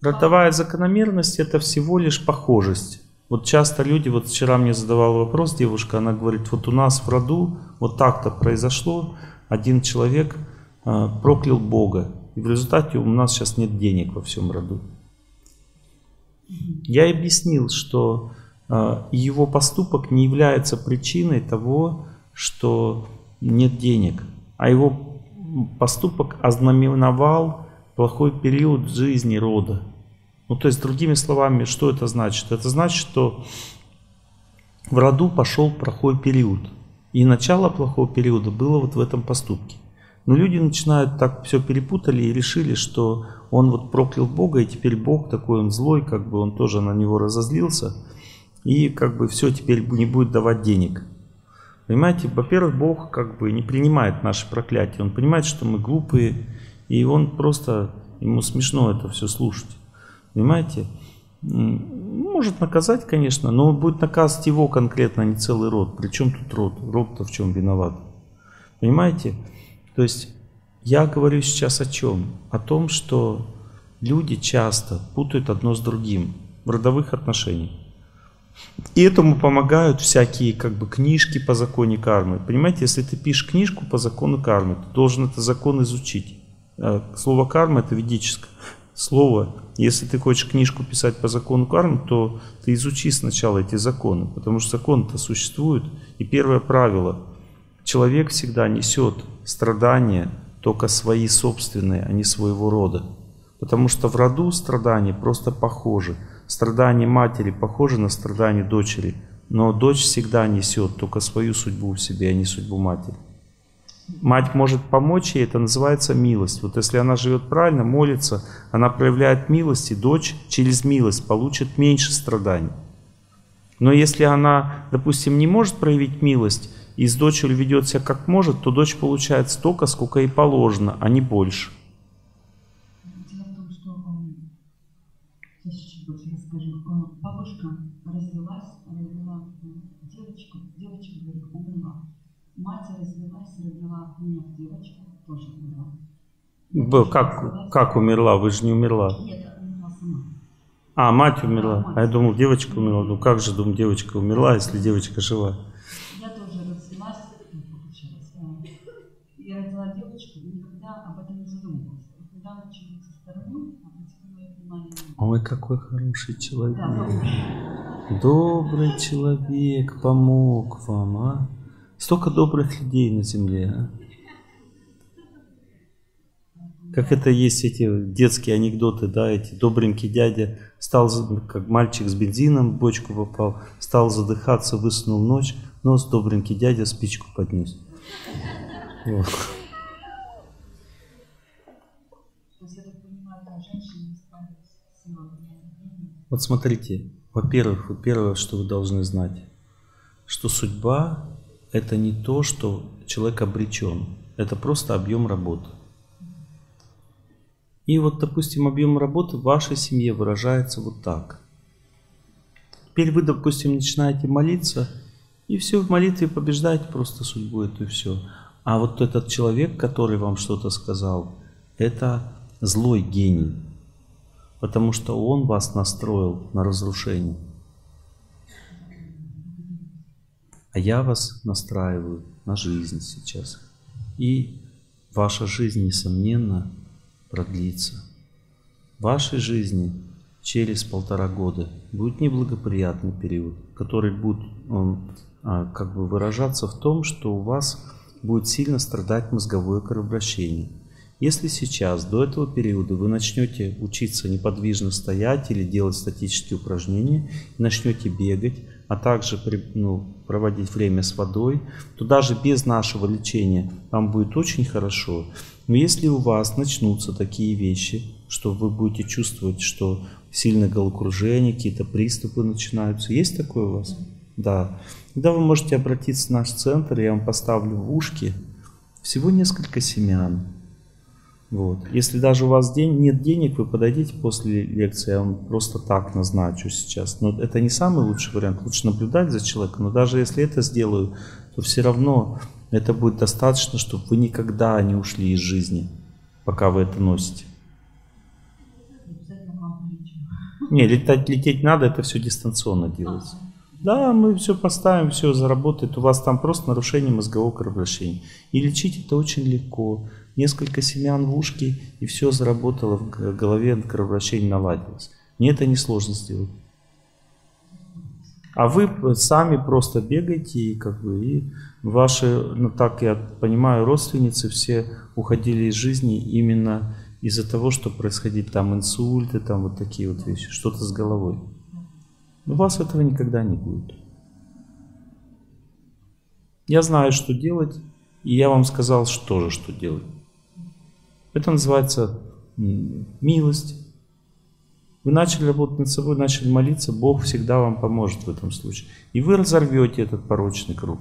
Родовая закономерность это всего лишь похожесть. Вот часто люди, вот вчера мне задавал вопрос девушка, она говорит, вот у нас в роду вот так-то произошло, один человек э, проклял Бога, и в результате у нас сейчас нет денег во всем роду. Я объяснил, что э, его поступок не является причиной того, что нет денег, а его поступок ознаменовал плохой период жизни рода. Ну, то есть, другими словами, что это значит? Это значит, что в роду пошел плохой период. И начало плохого периода было вот в этом поступке. Но люди начинают так все перепутали и решили, что он вот проклял Бога, и теперь Бог такой, он злой, как бы он тоже на него разозлился. И как бы все, теперь не будет давать денег. Понимаете, во-первых, Бог как бы не принимает наши проклятия. Он понимает, что мы глупые, и он просто, ему смешно это все слушать. Понимаете? Может наказать, конечно, но будет наказывать его конкретно, а не целый род. Причем тут род? Род-то в чем виноват? Понимаете? То есть я говорю сейчас о чем? О том, что люди часто путают одно с другим в родовых отношениях. И этому помогают всякие как бы книжки по законе кармы. Понимаете, если ты пишешь книжку по закону кармы, ты должен этот закон изучить. Э, слово карма это ведическое слово. Если ты хочешь книжку писать по закону кармы, то ты изучи сначала эти законы, потому что законы-то существуют. И первое правило – человек всегда несет страдания только свои собственные, а не своего рода. Потому что в роду страдания просто похожи. Страдания матери похожи на страдания дочери, но дочь всегда несет только свою судьбу в себе, а не судьбу матери. Мать может помочь ей, это называется милость. Вот если она живет правильно, молится, она проявляет милость, и дочь через милость получит меньше страданий. Но если она, допустим, не может проявить милость, и с дочерью ведет себя как может, то дочь получает столько, сколько ей положено, а не больше. Больше расскажу. Бабушка развелась, родила девочку, девочка, говорит, умерла. Мать развелась, родила нет, девочку, тоже умерла. Как, как умерла? Вы же не умерла. Нет, умерла сама. А, мать умерла. А я думал, девочка умерла. Ну как же, думаю, девочка умерла, если девочка жива? Я тоже ну, получилось. И родила девочку, и никогда об этом не задумывалась. Когда начали со стороны, обратила мое внимание Ой, какой хороший человек. Да. Добрый человек помог вам, а? Столько добрых людей на земле, а? Как это есть эти детские анекдоты, да, эти добренький дядя стал, как мальчик с бензином в бочку попал, стал задыхаться, высунул ночь, нос добренький дядя спичку поднес. Вот. Вот смотрите, во-первых, первое, что вы должны знать, что судьба – это не то, что человек обречен, это просто объем работы. И вот, допустим, объем работы в вашей семье выражается вот так. Теперь вы, допустим, начинаете молиться, и все, в молитве побеждаете просто судьбу эту и все. А вот этот человек, который вам что-то сказал, это злой гений, потому что он вас настроил на разрушение. Я вас настраиваю на жизнь сейчас. И ваша жизнь, несомненно, продлится. В вашей жизни через полтора года будет неблагоприятный период, который будет он, а, как бы выражаться в том, что у вас будет сильно страдать мозговое кровообращение. Если сейчас, до этого периода, вы начнете учиться неподвижно стоять или делать статические упражнения, начнете бегать, а также ну, проводить время с водой, то даже без нашего лечения вам будет очень хорошо. Но если у вас начнутся такие вещи, что вы будете чувствовать, что сильное головокружение, какие-то приступы начинаются, есть такое у вас? Да. Тогда вы можете обратиться в наш центр, я вам поставлю в ушки всего несколько семян. Вот. Если даже у вас день, нет денег, вы подойдите после лекции, я вам просто так назначу сейчас. Но это не самый лучший вариант, лучше наблюдать за человеком. Но даже если это сделаю, то все равно это будет достаточно, чтобы вы никогда не ушли из жизни, пока вы это носите. Не, летать, лететь надо, это все дистанционно делается. Да, мы все поставим, все заработает. У вас там просто нарушение мозгового кровообращения. И лечить это очень легко. Несколько семян в ушке, и все заработало в голове, кровообращение наладилось. Мне это несложно сделать. А вы сами просто бегаете, и как бы, и ваши, ну так я понимаю, родственницы все уходили из жизни именно из-за того, что происходит там инсульты, там вот такие вот вещи, что-то с головой. У вас этого никогда не будет. Я знаю, что делать, и я вам сказал что тоже, что делать. Это называется милость. Вы начали работать над собой, начали молиться, Бог всегда вам поможет в этом случае. И вы разорвете этот порочный круг.